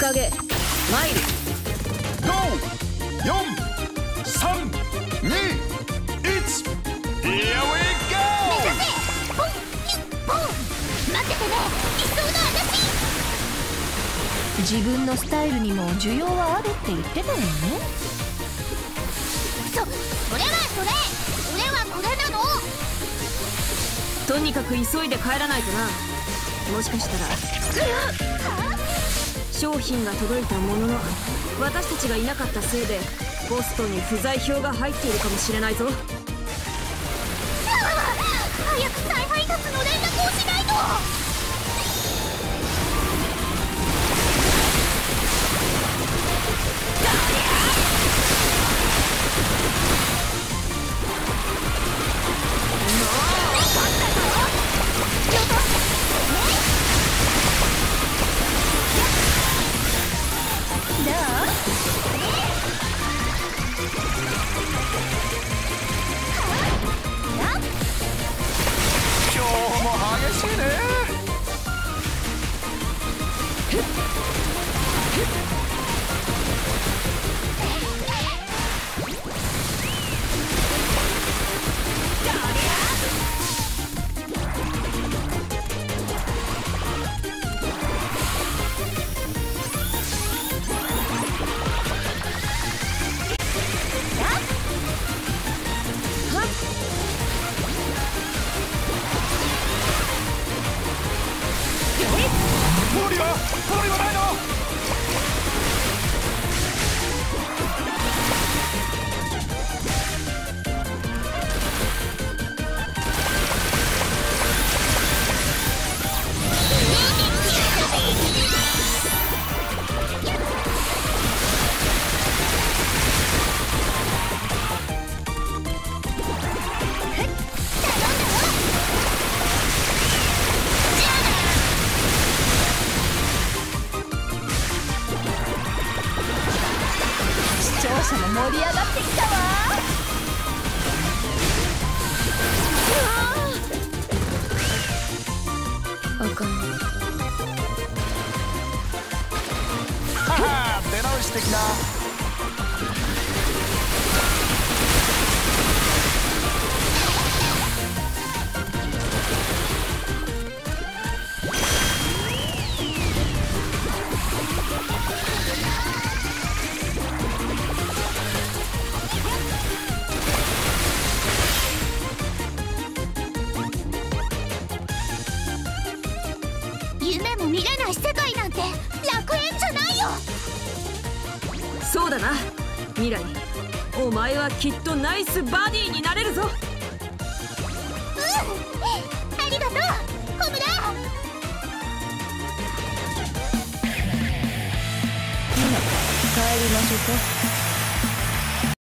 影マイル。54321 Here we go! ボンヒュッボン。待っててね理想の私自分のスタイルにも需要はあるって言ってたよね。そそれはそれ。それはこれなの。とにかく急いで帰らないとな。もしかしたら商品が届いたものの私たちがいなかったせいでポストに不在票が入っているかもしれないぞ。Tenor! 者も盛り上がってきたわ。あかんはは出直してきなない世界なんて楽園じゃないよ。そうだな未来。お前はきっとナイスバディになれるぞ。うんありがとう。コムラ帰りましょうか